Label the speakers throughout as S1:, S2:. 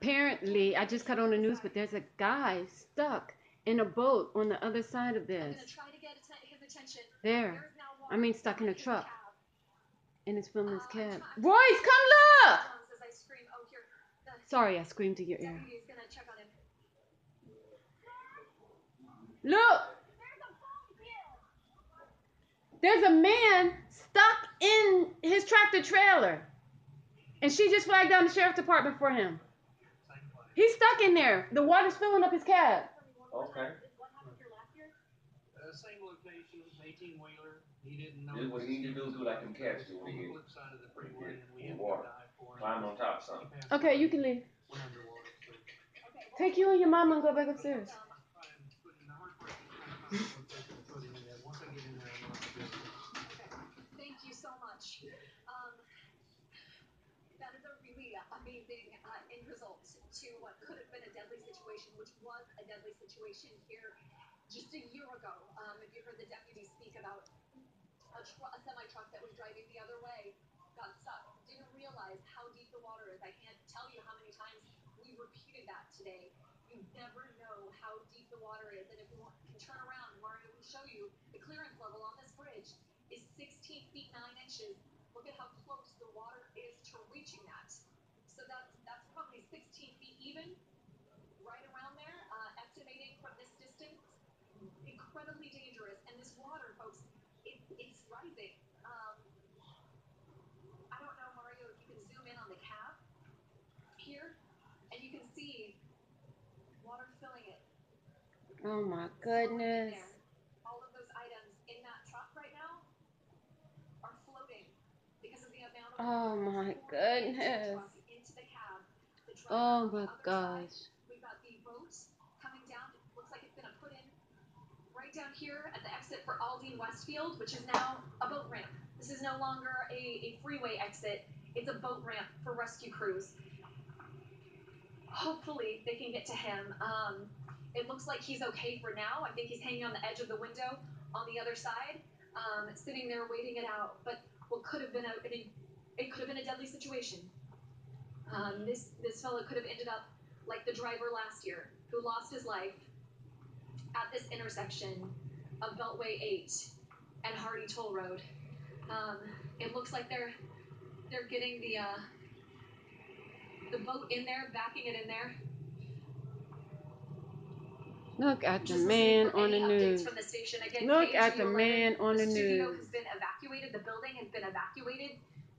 S1: Apparently, I just got on the news, but there's a guy stuck in a boat on the other side of this. There. I mean, stuck in a truck. And it's filming his cab. Royce, come look! Sorry, I screamed in your ear. Look! There's a man stuck in his tractor trailer. And she just flagged down the sheriff's department for him. He's stuck in there. The water's filling up his cab.
S2: Okay.
S3: Uh, same location, eighteen wheeler. He didn't know.
S2: This what he need to do is do like them cats do when
S3: On
S2: you
S3: flip side of the freeway, and we
S2: in water.
S3: dive for him.
S2: climb on top of something.
S1: Okay, you can leave.
S3: went underwater, so.
S1: Take you and your mama and go back upstairs.
S3: I'm putting the hard part is trying to find a location to put him in there. Once I get in there, I'm gonna have to do it.
S4: Thank you so much. Um, that is a really amazing uh, end result to what could have been a deadly situation, which was a deadly situation here just a year ago. Um, if you heard the deputy speak about a, tr- a semi truck that was driving the other way, got stuck, didn't realize how deep the water is. I can't tell you how many times we repeated that today. You never know how deep the water is, and if we can turn around, Mario will show you the clearance level on this bridge is 16 feet 9 inches. Look at how close the water is to reaching that. So that's that's probably 16 feet even, right around there. Uh, estimating from this distance, incredibly dangerous. And this water, folks, it, it's rising. Um, I don't know, Mario, if you can zoom in on the cab here, and you can see water filling it.
S1: Oh my goodness.
S4: All of those items in that truck right now are floating because of the amount of
S1: Oh my
S4: that's pouring into the
S1: goodness.
S4: truck, into the cab. The driver
S1: Oh my gosh.
S4: We've got the boat coming down. It looks like it's gonna put in right down here at the exit for Aldine Westfield, which is now a boat ramp. This is no longer a, a freeway exit. It's a boat ramp for rescue crews. Hopefully they can get to him. Um, it looks like he's okay for now. I think he's hanging on the edge of the window on the other side, um, sitting there waiting it out. But what could have been a, it could have been a deadly situation. Um, this this fellow could have ended up like the driver last year who lost his life at this intersection of Beltway 8 and Hardy Toll Road. Um, it looks like they're they're getting the uh, the boat in there, backing it in there.
S1: Look at the man on the news.
S4: The. Again,
S1: Look at the man on the
S4: studio
S1: news.
S4: has been evacuated. The building has been evacuated.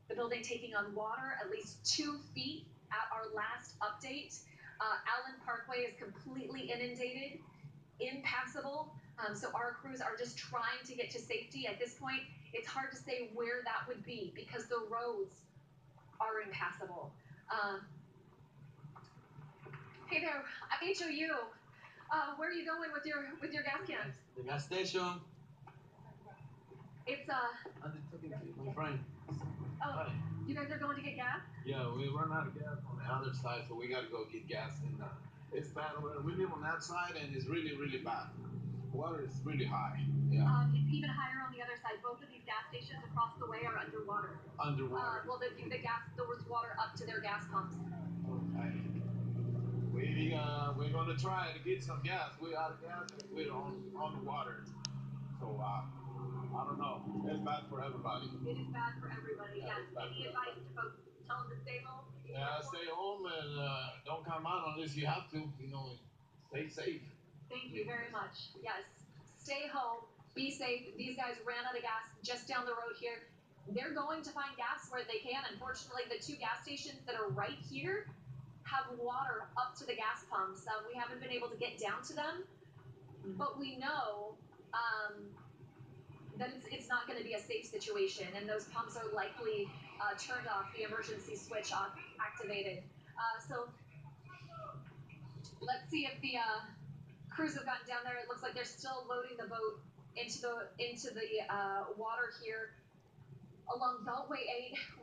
S4: The building taking on water at least two feet at our last update. Uh, Allen Parkway is completely inundated, impassable. Um, so our crews are just trying to get to safety. At this point, it's hard to say where that would be because the roads are impassable. Um, hey there, HOU. Uh, where are you going with your with your gas cans?
S3: The gas station,
S4: It's uh
S3: I'm just talking to my friend.
S4: oh,
S3: Hi.
S4: you guys are going to get gas?
S3: Yeah, we run out of gas on the other side, so we gotta go get gas in the, it's bad. We live on that side and it's really, really bad. Water is really high, yeah,
S4: Um, it's even higher on the other side. Both of these gas stations across the way are underwater. Uh,
S3: underwater.
S4: well, the, the gas there was water up to their gas pumps.
S3: Okay. We, uh, we're gonna try to get some gas. We're out of gas, and we're on, on the water. So, uh, I don't know, it's bad for everybody.
S4: It is bad for everybody.
S3: Yeah,
S4: Yes. Any
S3: for
S4: advice to folks? Tell them to stay home.
S3: Yeah, stay home and, uh, don't come out unless you have to, you know, stay safe.
S4: Thank you very much. Yes. Stay home. Be safe. These guys ran out of gas just down the road here. They're going to find gas where they can. Unfortunately, the two gas stations that are right here have water up to the gas pumps. Um, we haven't been able to get down to them, but we know um, that it's, it's not going to be a safe situation, and those pumps are likely uh, turned off, the emergency switch off, activated. Uh, so let's see if the uh, crews have gotten down there. It looks like they're still loading the boat into the into the uh, water here along Beltway 8.